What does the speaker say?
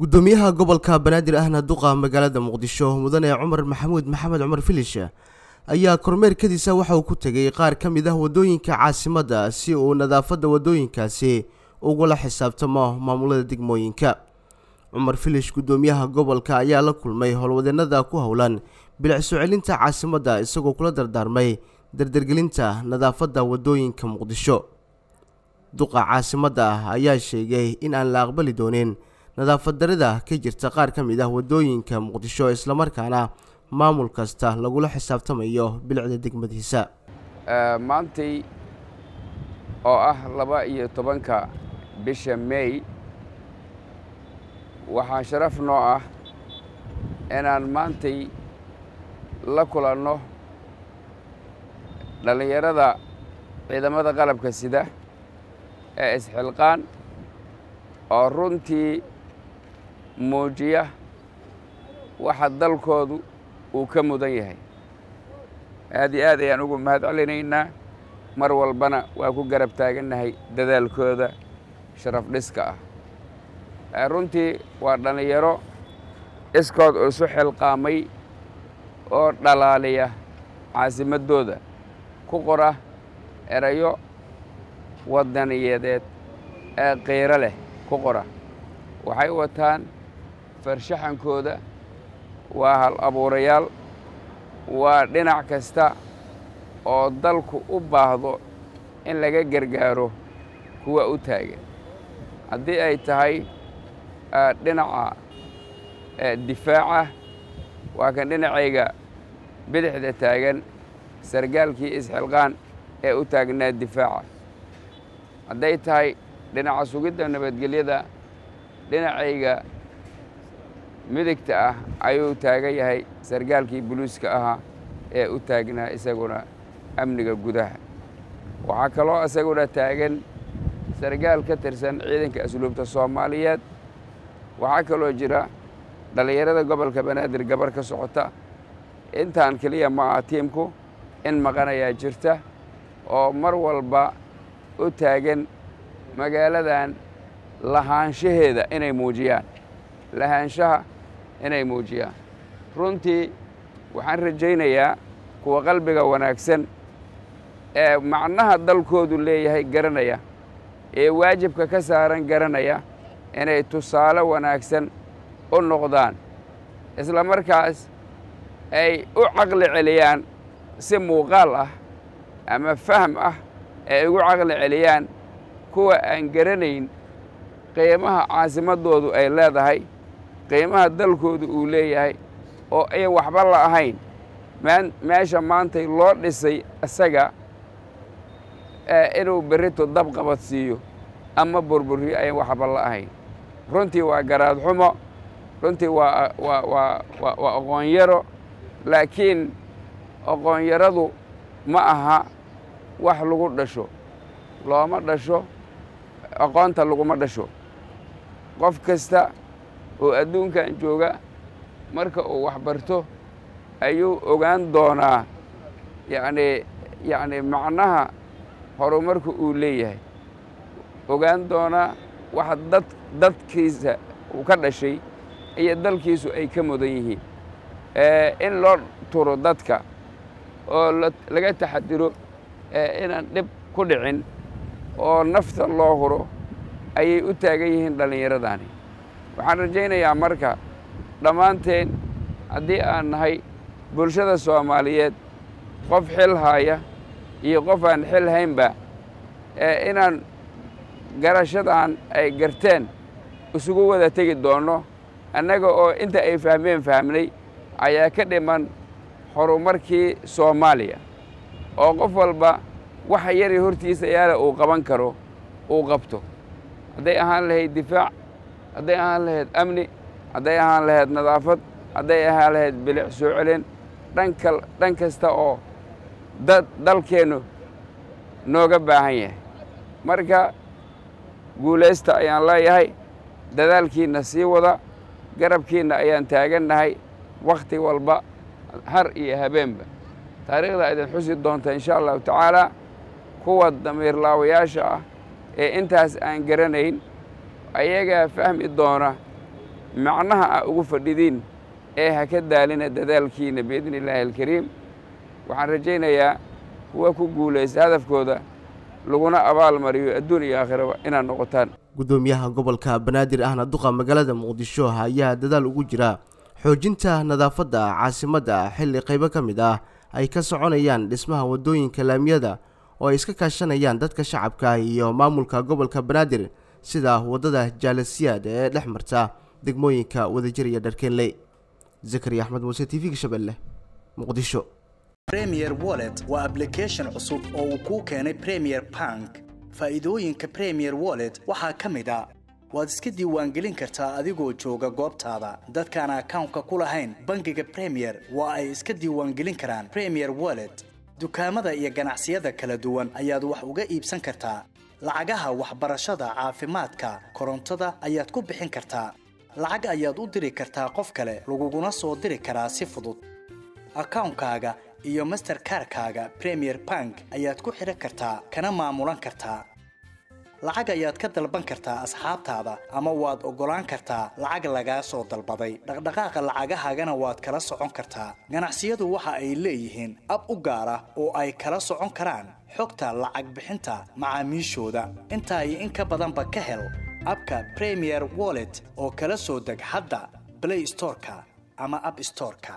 gudoomiyaha gobolka banaadir ahna duqa magaalada muqdisho mudane cumar maxamuud maxamed cumar filish ayaa kormeerkadiisa waxa uu ku tegay qaar ka mid ah waddooyinka caasimadda si uu nadaafadda waddooyinkaasi ugula xisaabtamo maamulada degmooyinka. Cumar filish gudoomiyaha gobolka ayaa la kulmay howlwadeenada ku howlan bilicso celinta caasimadda isagoo kula dardaarmay dardargelinta nadaafadda waddooyinka muqdisho. Duqa caasimadda ah ayaa sheegay in aan la aqbali doonin nadaafad darida ka jirta qaar ka mid ah waddooyinka muqdisho islamarkaana maamul kasta lagula xisaabtamayo bilicda degmadiisa. Maantay oo ah laba iyo tobanka bisha may waxaa sharaf noo ah inaan maantay la kulanno dhallinyarada ciidamada qalabka sida ee isxilqaan oo runtii muujiya waxa dalkoodu uu ka mudan yahay. Aad iyo aad ayaan ugu mahad celinaynaa mar walbana waa ku garab taagannahay dadaalkooda sharaf dhiska ah. Runtii waa dhallinyaro iskood isu xilqaamay oo dhalaaliya caasimaddooda ku qora erayo waddaniyadeed ee qiiro leh ku qora. Waxay wataan farshaxankooda waa hal abuurayaal waa dhinac kasta oo dalku u baahdo in laga gargaaro kuwa u taagan. Haddii ay tahay dhinaca difaaca waa kan dhinacayga bidixda taagan sargaalkii isxilqaan ee u taagnaa difaaca. Hadday tahay dhinaca sugidda nabadgelyada dhinacayga midigta ah ayuu taagan yahay sargaalkii buluuska ahaa ee u taagnaa isaguna amniga gudaha. Waxaa kaloo isaguna taagan sargaal ka tirsan ciidanka asluubta soomaaliyeed. Waxaa kaloo jira dhallinyarada gobolka banaadir gabar ka socota. Intaan keliya ma aha tiimku in maqanayaa jirta oo mar walba u taagan magaaladan lahaanshaheeda inay muujiyaan. Lahaanshaha inay muujiyaan runtii waxaan rajaynayaa kuwa qalbiga wanaagsan ee macnaha dalkoodu leeyahay garanaya ee waajibka ka saaran garanaya inay tusaale wanaagsan u noqdaan. Isla markaas ay u caqli celiyaan si muuqaal ah ama faham ah ay ugu caqli celiyaan kuwa aan garanayn qiimaha caasimaddoodu ay leedahay qiimaha dalkoodu uu leeyahay oo ay waxba la ahayn. Meesha maantay loo dhisay isaga inuu berrito dab qabad siiyo ama burburiyo ayan waxba la ahayn. Runtii waa garaad xumo runtii waa aqoonyaro laakiin aqoonyaradu ma aha wax lagu dhasho. Looma dhasho aqoonta laguma dhasho. Qof kasta oo adduunkan jooga marka uu wax barto ayuu ogaan doonaa. Yacni yacni macnaha horumarku uu leeyahay. Ogaan doonaa waxa dad dadkiisa uu ka dhashay iyo dalkiisu ay ka mudan yihiin. In loo turo dadka oo laga taxadiro inaan dhib ku dhicin oo nafta loo huro ayay u taagan yihiin dhallinyaradani waxaan rajaynayaa marka dhammaanteen haddii aan nahay bulshada soomaaliyeed qof xil haaya iyo qof aan xil haynba inaan garashadan ay garteen isugu wada tegi doonno annaga oo inta ay fahmeen fahmnay ayaa ka dhiman horumarkii soomaaliya. Oo qof walba waxa yari hortiisa yaalla uu qaban karo uu qabto. Hadday ahaan lahayd difaac hadday ahaan lahayd amni hadday ahaan lahayd nadaafad hadday ahaan lahayd bilic soo celin dhanka dhan kasta oo dad dalkeennu nooga baahan yahay. Marka guulaysta ayaan leeyahay dadaalkiinna sii wada garabkiinna ayaan taagannahay wakhti walba har iyo habeenba. Taariikhda idin xusi doonta insha allahu tacaala kuwa damiirlaawayaasha ah ee intaas aan garanayn ayagaa fahmi doona macnaha a ugu fadhidiin ee ha ka daalina dadaalkiina biidni illaahi alkariim waxaan rajaynayaa kuwa ku guulaysta hadafkooda laguna abaal mariyo adduun iyo aakhiraba inaad noqotaan. Guddoomiyaha gobolka banaadir ahna duqa magaalada muqdisho ayaa dadaal ugu jira. Xoojinta nadaafadda caasimadda xilli qaybo ka mid ah ay ka soconayaan dhismaha waddooyinka laamiyada oo ay iska kaashanayaan dadka shacabka iyo maamulka gobolka banaadir sida waddada jaalasiyaad ee dhex marta degmooyinka wadajir iyo dharkeenley zakariya axmed muuse t v-ga shabeelle muqdisho. Premier wallet waa ablication cusub oo uu kuu keenay premier bank. Faa'iidooyinka premier wallet waxaa ka mid a waad iska diiwaangelin kartaa adigoo jooga goobtaada. Dadkaan akawnka ku lahayn bangiga premier waa ay iska diiwaangelin karaan premier wallet. Dukaamada iyo ganacsiyada kala duwan ayaad wax uga iibsan kartaa lacagaha waxbarashada caafimaadka korontada ayaad ku bixin kartaa. Lacag ayaad u diri kartaa qof kale laguguna soo diri karaa si fudud. Akawnkaaga iyo masterkarkaaga premier bank ayaad ku xidhan kartaa kana maamulan kartaa lacag ayaad ka dalban kartaa asxaabtaada ama waad oggolaan kartaa lacag lagaa soo dalbaday. Dhaqdhaqaaqa lacagahaagana waad kala socon kartaa. Ganacsiyadu waxa ay leeyihiin ab u gaar ah oo ay kala socon karaan xogta lacag bixinta macaamiishooda. Intaa iyo in ka badanba ka hel abka premier wallet oo kala soo deg hadda blay storeka ama ab storeka